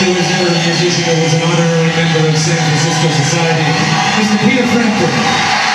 He never a musician was an honorary member of San Francisco Society, Mr. Peter Frampton.